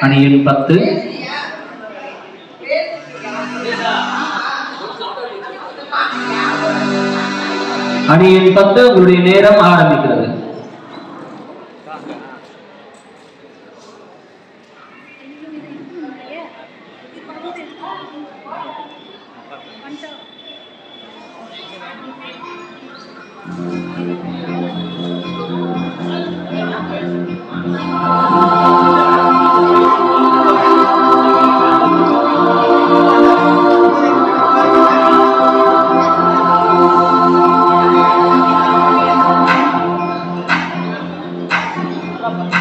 அணியில் பத்து அணியில் பத்து உங்களுடைய நேரம் ஆரம்பிக்கிறது Thank you. love.